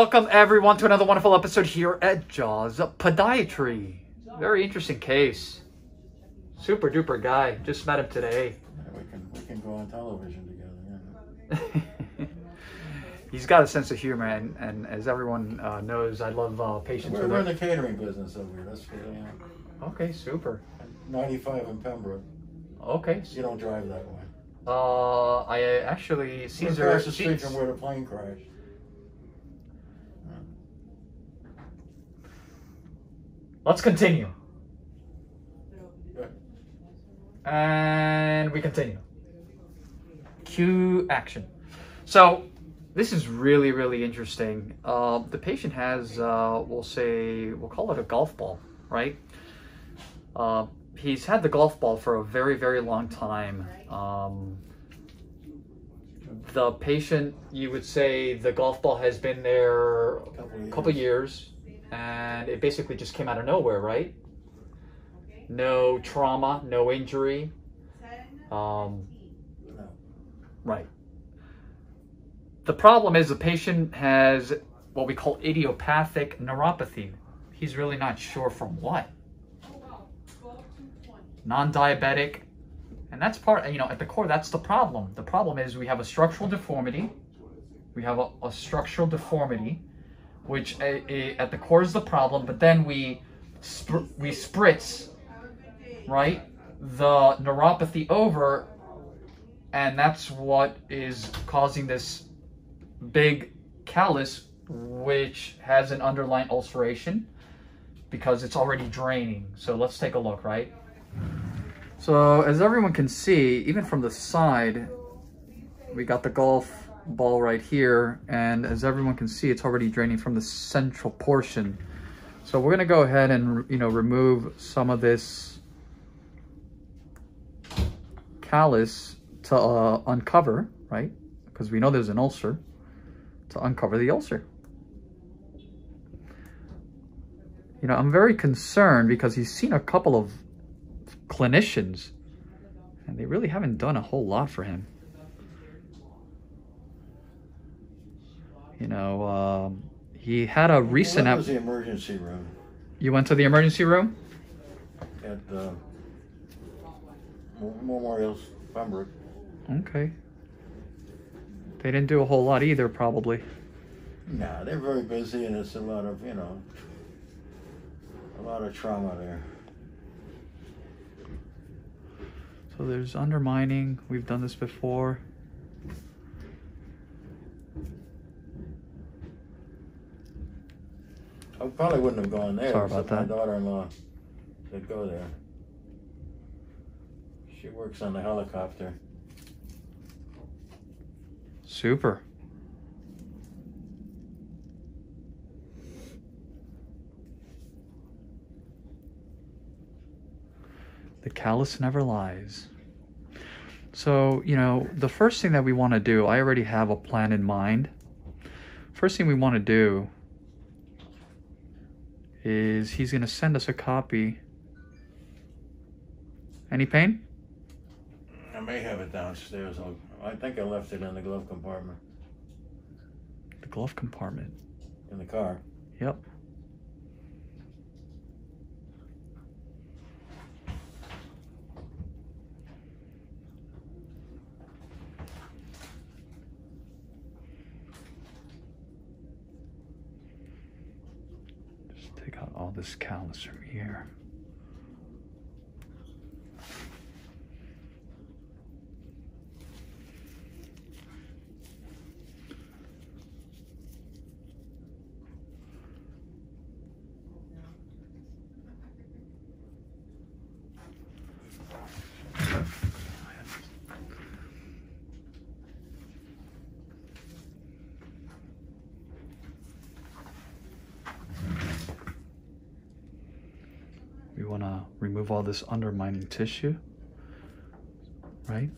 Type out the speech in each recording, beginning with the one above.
Welcome everyone to another wonderful episode here at Jaws Podiatry. Very interesting case. Super duper guy. Just met him today. Yeah, we can we can go on television together. Yeah. He's got a sense of humor, and, and as everyone uh, knows, I love uh, patients We're, we're in the catering business over here. That's what I am. Okay, super. 95 in Pembroke. Okay. So You don't drive that way. Uh, I actually Caesar. across the street from where the plane crashed. Let's continue. And we continue. Cue action. So, this is really, really interesting. Uh, the patient has, uh, we'll say, we'll call it a golf ball, right? Uh, he's had the golf ball for a very, very long time. Um, the patient, you would say, the golf ball has been there a Couple years, and it basically just came out of nowhere, right? No trauma, no injury. Um, right. The problem is the patient has what we call idiopathic neuropathy. He's really not sure from what. Non-diabetic, and that's part. You know, at the core, that's the problem. The problem is we have a structural deformity. We have a, a structural deformity, which at the core is the problem. But then we spr- we spritz, right, the neuropathy over, and that's what is causing this big callus, which has an underlying ulceration because it's already draining. So let's take a look, right? So as everyone can see, even from the side, we got the golf ball right here. And as everyone can see, it's already draining from the central portion. So we're gonna go ahead and, you know, remove some of this callus to uh, uncover, right? Because we know there's an ulcer, to uncover the ulcer. You know, I'm very concerned because he's seen a couple of clinicians and they really haven't done a whole lot for him. You know, um, he had a recent... That ep- was the emergency room you went to the emergency room? at uh, Memorial's Pembroke. Okay. They didn't do a whole lot either, probably. Nah, they're very busy and it's a lot of, you know, a lot of trauma there. So there's undermining. We've done this before. I probably wouldn't have gone there. Sorry about that. My daughter-in-law said go there. She works on the helicopter. Super. The callus never lies. So, you know, the first thing that we want to do, I already have a plan in mind. First thing we want to do is he's going to send us a copy. Any pain? I may have it downstairs. I think I left it in the glove compartment The glove compartment. in the car. Yep. Just take out all this callus from here. We want to remove all this undermining tissue, right?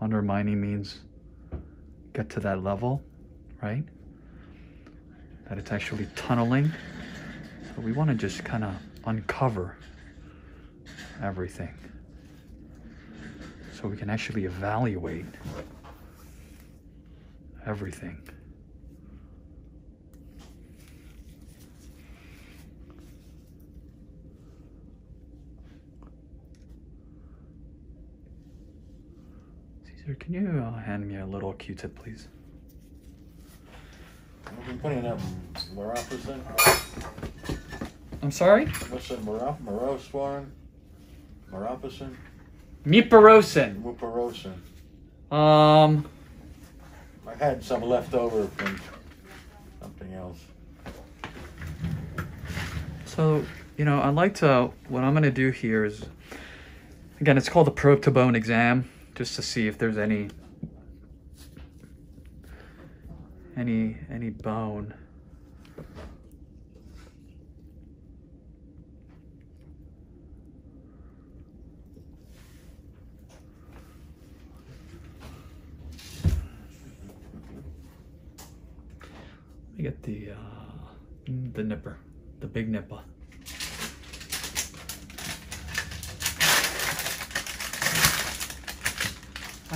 Undermining means get to that level, right? That it's actually tunneling. So we want to just kind of uncover everything so we can actually evaluate everything. Caesar, can you uh, hand me a little Q-tip, please? I've been putting up Marophacin. I'm sorry? What's it, Maro- Marosporin? Marophacin? Mupirocin. Mupirocin. Um, I had some left over from something else. so, you know, I'd like to, what I'm going to do here is, again, it's called the probe to bone exam, just to see if there's any, any, any bone. Let me get the, uh, the nipper, the big nipper.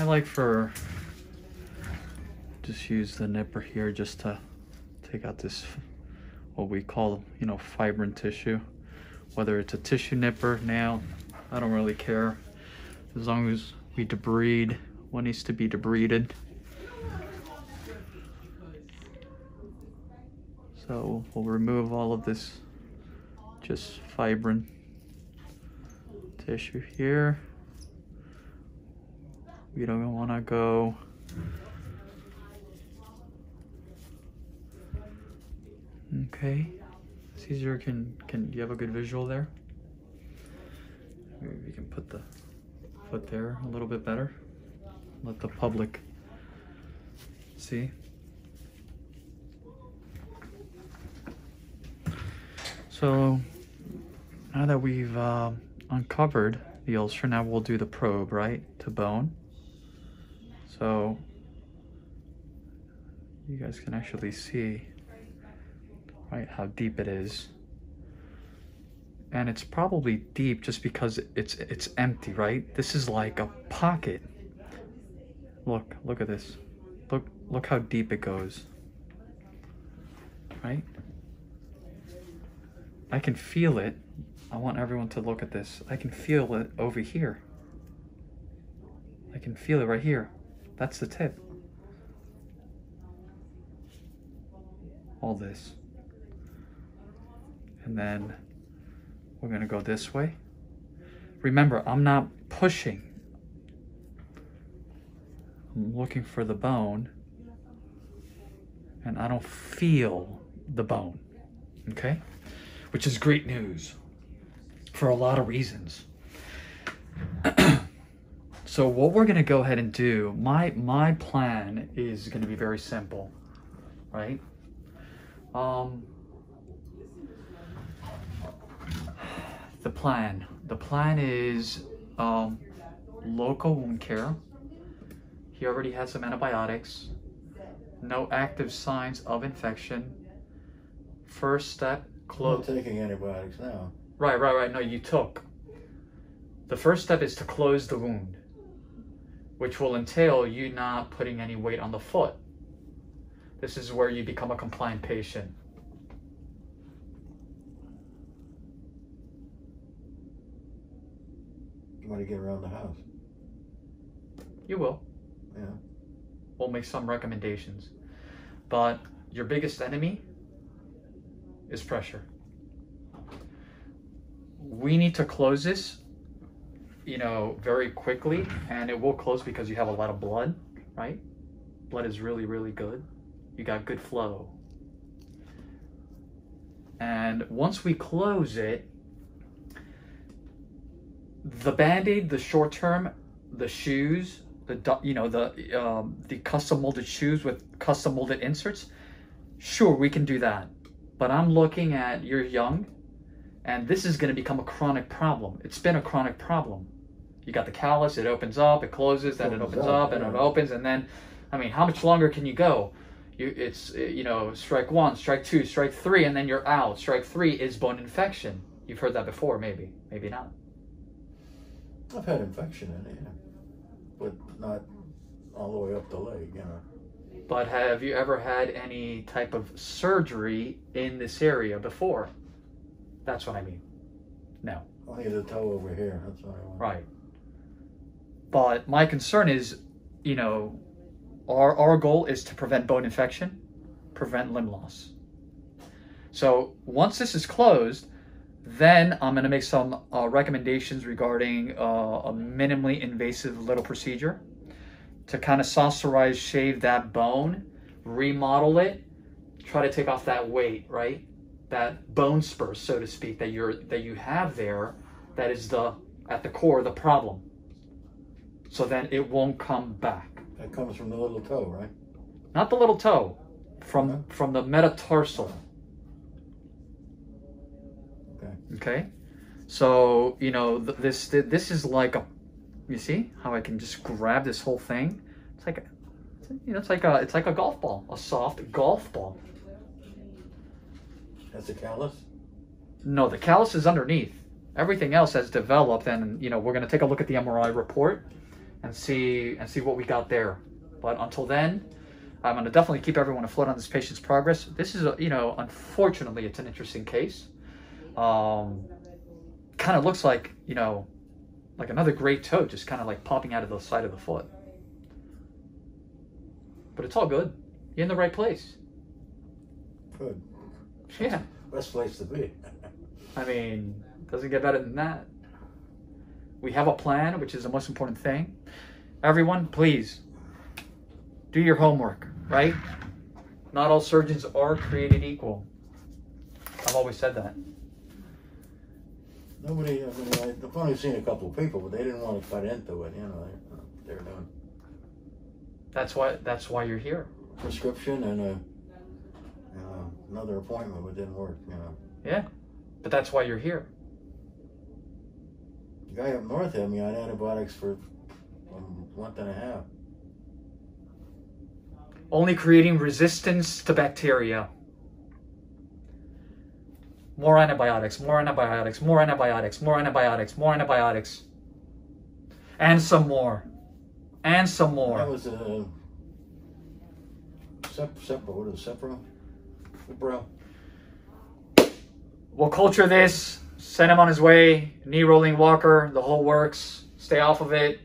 I like for just use the nipper here just to take out this what we call you know fibrin tissue. Whether it's a tissue nipper nail I don't really care. As long as we debride what needs to be debrided. So we'll remove all of this just fibrin tissue here we don't want to go. Okay. Caesar can can you have a good visual there? Maybe we can put the foot there a little bit better. Let the public see. So now that we've uh, uncovered the ulcer now we'll do the probe right? To bone so you guys can actually see right how deep it is. And it's probably deep just because it's it's empty, right? This is like a pocket. Look, look at this. Look look how deep it goes. Right? I can feel it. I want everyone to look at this. I can feel it over here. I can feel it right here. That's the tip. All this. And then we're going to go this way. Remember, I'm not pushing. I'm looking for the bone. And I don't feel the bone. Okay? Which is great news for a lot of reasons. So what we're gonna go ahead and do, my my plan is gonna be very simple, right? Um, the plan, the plan is um, local wound care. He already has some antibiotics. No active signs of infection. First step, I'm close. taking antibiotics now. Right, right, right. No, you took. The first step is to close the wound, which will entail you not putting any weight on the foot. This is where you become a compliant patient. You want to get around the house. You will. Yeah. We'll make some recommendations. But your biggest enemy is pressure. We need to close this, you know, very quickly, and it will close because you have a lot of blood, right? Blood is really, really good. You got good flow. And once we close it, the band-aid, the short term, the shoes, the you know the um, the custom molded shoes with custom molded inserts, sure we can do that. But I'm looking at you're young, and this is going to become a chronic problem. It's been a chronic problem. You got the callus, it opens up, it closes, then it Opens opens up, up, and it opens, and then, I mean, how much longer can you go? You, it's uh, you know strike one, strike two, strike three, and then you're out. Strike three is bone infection. You've heard that before, maybe, maybe not. I've had infection in it, but not all the way up the leg, you know. But have you ever had any type of surgery in this area before? That's what I mean. No. Only the toe over here. That's what I want. Right. But my concern is you know, our our goal is to prevent bone infection, prevent limb loss. So once this is closed, then I'm going to make some uh, recommendations regarding uh, a minimally invasive little procedure to kind of saucerize, shave that bone, remodel it, try to take off that weight, right? That bone spur, so to speak, that you're that you have there, that is the at the core of the problem. So then it won't come back. That comes from the little toe, right? Not the little toe, from from the metatarsal. Okay. Okay, so you know th- this th- this is like a, you see how I can just grab this whole thing? It's like, a, you know, it's like a it's like a golf ball, a soft golf ball. That's a callus. No, the callus is underneath. Everything else has developed, and you know we're gonna take a look at the MRI report and see and see what we got there. But until then, I'm gonna definitely keep everyone afloat on this patient's progress. This is a you know unfortunately it's an interesting case. Um, kind of looks like you know like another great toe just kind of like popping out of the side of the foot. But it's all good. You're in the right place. Good. Yeah. Best place to be. I mean, doesn't get better than that. We have a plan, which is the most important thing. Everyone, please do your homework, right? Not all surgeons are created equal. I've always said that. Nobody. I mean, I've only seen a couple of people, but they didn't want to cut into it. You know, they, they're doing That's why that's why you're here. prescription and a, another appointment, but it didn't work. You know, Yeah. But that's why you're here. the guy up north had me on antibiotics for a month and a half. Only creating resistance to bacteria. More antibiotics, more antibiotics, more antibiotics, more antibiotics, more antibiotics. And some more. And some more. That was a sep, Cipro. What is it, Cipro? Cipro. We'll culture this, send him on his way, knee rolling walker, the whole works. Stay off of it,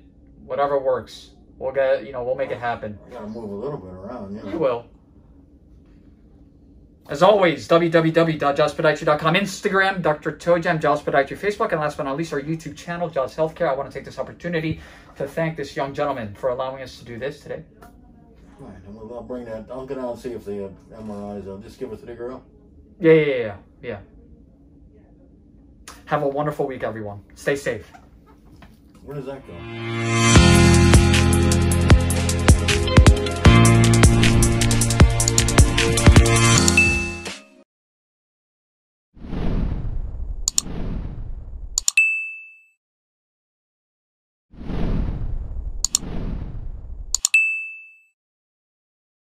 whatever works. We'll get, you know, we'll make it happen. I gotta move a little bit around. You know. You will. As always, www.jawspodiatry.com, Instagram, Dr. Tojam, Jaws Podiatry, Facebook, and last but not least, our YouTube channel, Jaws Healthcare. I want to take this opportunity to thank this young gentleman for allowing us to do this today. Right, and we'll, I'll bring that. I'll get out and see if the uh, MRIs. I'll just give it to the girl. Yeah, yeah, yeah, yeah. yeah. Have a wonderful week, everyone. Stay safe. Where does that go?